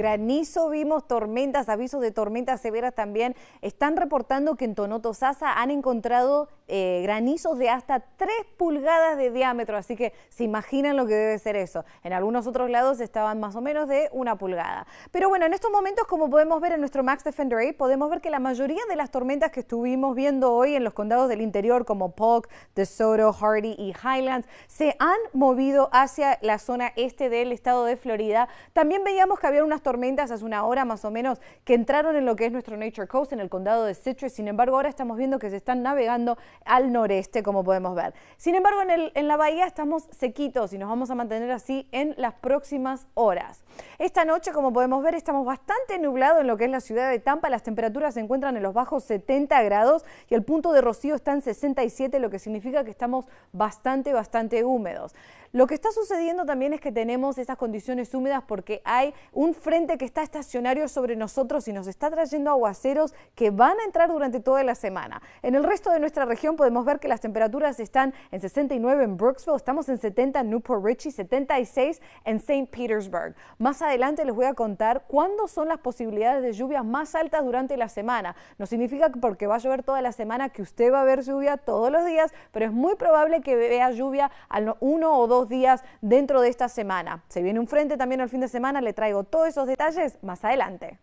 granizo vimos, tormentas, avisos de tormentas severas también. Están reportando que en Tonotosasa han encontrado eh, granizos de hasta 3 pulgadas de diámetro, así que se imaginan lo que debe ser eso. En algunos otros lados estaban más o menos de una pulgada. Pero bueno, en estos momentos, como podemos ver en nuestro Max Defender 8, podemos ver que la mayoría de las tormentas que estuvimos viendo hoy en los condados del interior, como Polk, DeSoto, Hardy y Highlands, se han movido hacia la zona este del estado de Florida. También veíamos que había unas tormentas hace una hora más o menos que entraron en lo que es nuestro Nature Coast, en el condado de Citrus. Sin embargo, ahora estamos viendo que se están navegando al noreste, como podemos ver. Sin embargo, en, el, en la bahía estamos sequitos y nos vamos a mantener así en las próximas horas. Esta noche, como podemos ver, estamos bastante nublados en lo que es la ciudad de Tampa. Las temperaturas se encuentran en los bajos 70 grados y el punto de rocío está en 67, lo que significa que estamos bastante, bastante húmedos. Lo que está sucediendo también es que tenemos esas condiciones húmedas porque hay un frente que está estacionario sobre nosotros y nos está trayendo aguaceros que van a entrar durante toda la semana. En el resto de nuestra región podemos ver que las temperaturas están en 69 en Brooksville, estamos en 70 en Newport Richie, 76 en St. Petersburg. Más adelante les voy a contar cuándo son las posibilidades de lluvias más altas durante la semana. No significa que porque va a llover toda la semana que usted va a ver lluvia todos los días, pero es muy probable que vea lluvia uno o dos días dentro de esta semana. Se viene un frente también al fin de semana, le traigo todos esos detalles más adelante.